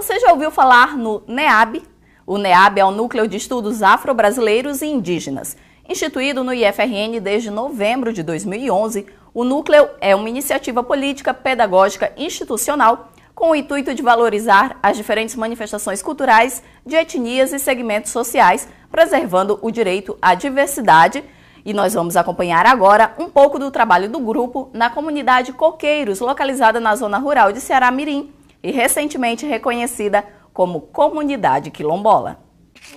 Você já ouviu falar no NEAB? O NEAB é o Núcleo de Estudos Afro-Brasileiros e Indígenas. Instituído no IFRN desde novembro de 2011, o núcleo é uma iniciativa política, pedagógica institucional com o intuito de valorizar as diferentes manifestações culturais de etnias e segmentos sociais, preservando o direito à diversidade. E nós vamos acompanhar agora um pouco do trabalho do grupo na comunidade Coqueiros, localizada na zona rural de Ceará Mirim, e recentemente reconhecida como Comunidade Quilombola.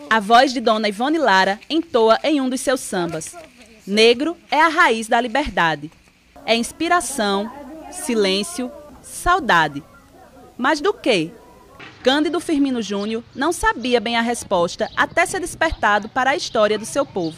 A voz de Dona Ivone Lara entoa em um dos seus sambas. Negro é a raiz da liberdade. É inspiração, silêncio, saudade. Mas do que? Cândido Firmino Júnior não sabia bem a resposta até ser despertado para a história do seu povo.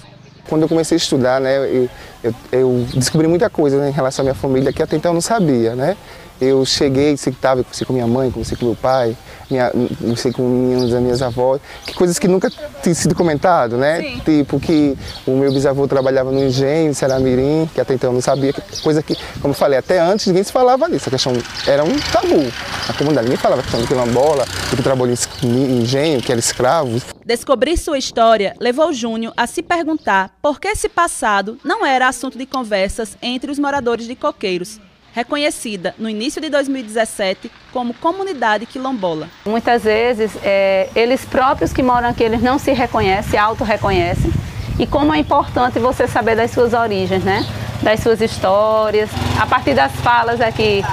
Quando eu comecei a estudar, né, eu, eu, eu descobri muita coisa né, em relação à minha família que até então eu não sabia, né? Eu cheguei, sei que estava, conversei com minha mãe, conversei com meu pai, minha, conversei com minhas, minhas avós, que coisas que nunca tinham sido comentado, né? Sim. Tipo que o meu bisavô trabalhava no engenho, em Seramirim, que até então eu não sabia, coisa que, como eu falei, até antes ninguém se falava nisso, a questão era um tabu. A comunidade ninguém falava a questão do quilombola, do que trabalhou em engenho, que era escravo. Descobrir sua história levou Júnior a se perguntar por que esse passado não era assunto de conversas entre os moradores de Coqueiros reconhecida no início de 2017 como comunidade quilombola. Muitas vezes, é, eles próprios que moram aqui, eles não se reconhecem, auto-reconhecem. E como é importante você saber das suas origens, né? Das suas histórias, a partir das falas aqui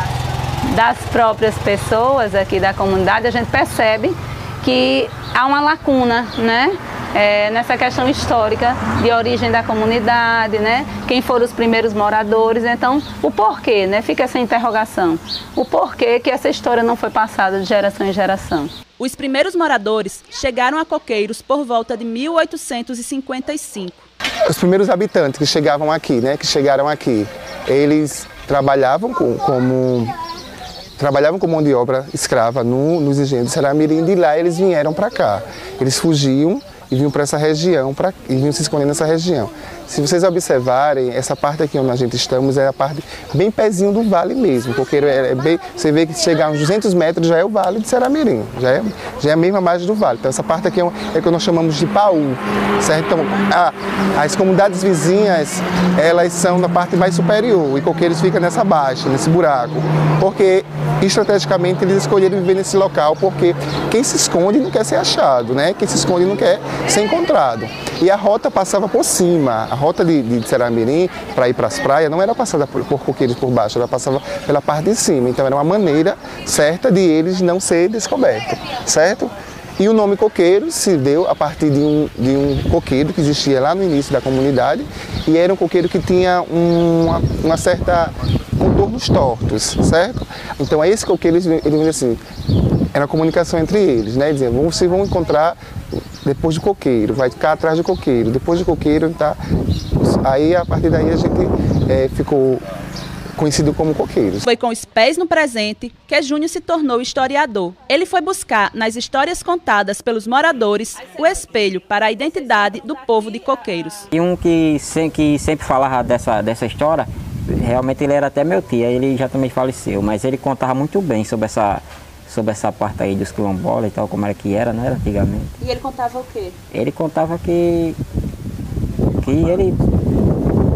das próprias pessoas aqui da comunidade, a gente percebe que há uma lacuna, né? É, nessa questão histórica de origem da comunidade, né? Quem foram os primeiros moradores, então o porquê, né? Fica essa interrogação. O porquê que essa história não foi passada de geração em geração. Os primeiros moradores chegaram a Coqueiros por volta de 1855. Os primeiros habitantes que chegavam aqui, né, que chegaram aqui, eles trabalhavam com, como trabalhavam com mão de obra escrava no, nos engenhos de Seramirim, de lá eles vieram para cá. Eles fugiam e vinham para essa região, pra, e vinham se escondendo nessa região. Se vocês observarem, essa parte aqui onde a gente estamos é a parte bem pezinho do vale mesmo, porque é, é bem, você vê que chegar uns 200 metros já é o vale de Seramirim, já é, já é a mesma margem do vale. Então essa parte aqui é, é o que nós chamamos de Paú, certo? Então, a, as comunidades vizinhas, elas são na parte mais superior e Coqueiros fica nessa baixa, nesse buraco, porque estrategicamente eles escolheram viver nesse local, porque quem se esconde não quer ser achado, né? Quem se esconde não quer ser encontrado. E a rota passava por cima. A rota de, de Seramirim para ir para as praias não era passada por, por coqueiros por baixo, ela passava pela parte de cima. Então era uma maneira certa de eles não ser descobertos, certo? E o nome coqueiro se deu a partir de um, de um coqueiro que existia lá no início da comunidade e era um coqueiro que tinha uma, uma certa contornos tortos, certo? Então é esse coqueiro, eles, eles assim, era a comunicação entre eles, né? Dizendo, vocês vão encontrar depois do coqueiro, vai ficar atrás do coqueiro, depois do coqueiro, tá? Aí a partir daí a gente é, ficou conhecido como coqueiros. Foi com os pés no presente que Júnior se tornou historiador. Ele foi buscar nas histórias contadas pelos moradores o espelho para a identidade do povo de Coqueiros. E um que, que sempre falava dessa, dessa história, realmente ele era até meu tio, ele já também faleceu, mas ele contava muito bem sobre essa sobre essa parte aí dos quilombolas e tal, como era que era, né, antigamente. E ele contava o quê? Ele contava que que ele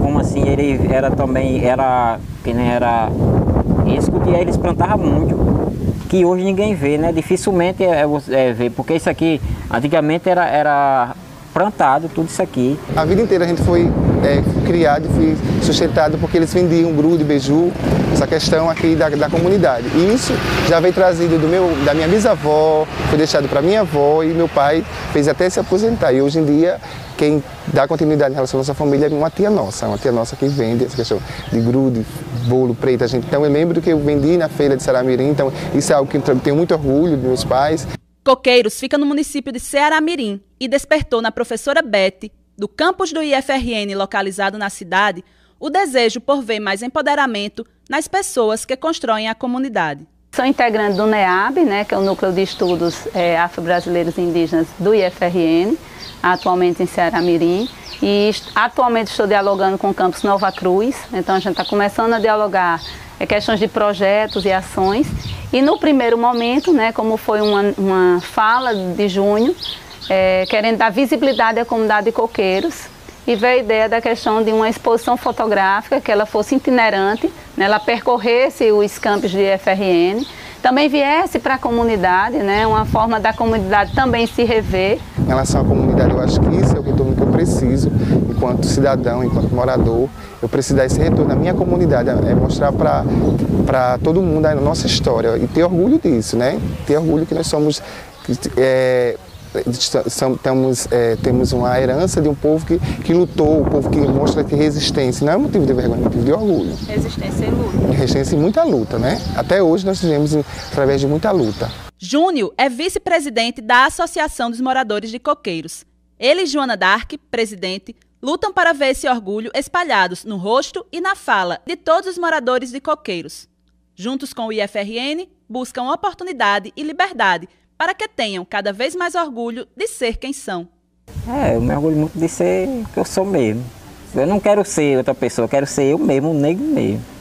como assim, ele era também era que nem era isso que eles plantavam muito, que hoje ninguém vê, né? Dificilmente é, é, é ver, porque isso aqui antigamente era era plantado tudo isso aqui. A vida inteira a gente foi é, criado e sustentado porque eles vendiam grude, beiju, essa questão aqui da, da comunidade. E isso já veio trazido do meu, da minha bisavó, foi deixado para minha avó e meu pai fez até se aposentar. E hoje em dia quem dá continuidade em relação à nossa família é uma tia nossa, uma tia nossa que vende essa questão de grude, bolo preto. A gente, então eu lembro que eu vendi na feira de Saramirim, então isso é algo que eu tenho muito orgulho dos meus pais. Coqueiros fica no município de Ceará-Mirim e despertou na professora Beth, do campus do IFRN localizado na cidade, o desejo por ver mais empoderamento nas pessoas que constroem a comunidade. Sou integrante do NEAB, né, que é o Núcleo de Estudos é, Afro-Brasileiros Indígenas do IFRN, atualmente em Ceará Mirim. E atualmente estou dialogando com o campus Nova Cruz, então a gente está começando a dialogar é, questões de projetos e ações. E no primeiro momento, né, como foi uma, uma fala de junho, é, querendo dar visibilidade à comunidade de coqueiros, e veio a ideia da questão de uma exposição fotográfica, que ela fosse itinerante, né, ela percorresse os campos de FRN, também viesse para a comunidade, né, uma forma da comunidade também se rever. Em relação à comunidade, eu acho que isso é o retorno que eu preciso, enquanto cidadão, enquanto morador, eu preciso dar esse retorno à minha comunidade, é mostrar para todo mundo a nossa história e ter orgulho disso, né? Ter orgulho que nós somos é, temos, é, temos uma herança de um povo que, que lutou, um povo que mostra que resistência. Não é motivo de vergonha, é motivo de orgulho. Resistência e luta. Resistência e muita luta, né? Até hoje nós vivemos através de muita luta. Júnior é vice-presidente da Associação dos Moradores de Coqueiros. Ele e Joana Dark, presidente, lutam para ver esse orgulho espalhados no rosto e na fala de todos os moradores de Coqueiros. Juntos com o IFRN, buscam oportunidade e liberdade para que tenham cada vez mais orgulho de ser quem são. É, eu me orgulho muito de ser o que eu sou mesmo. Eu não quero ser outra pessoa, eu quero ser eu mesmo, o negro mesmo.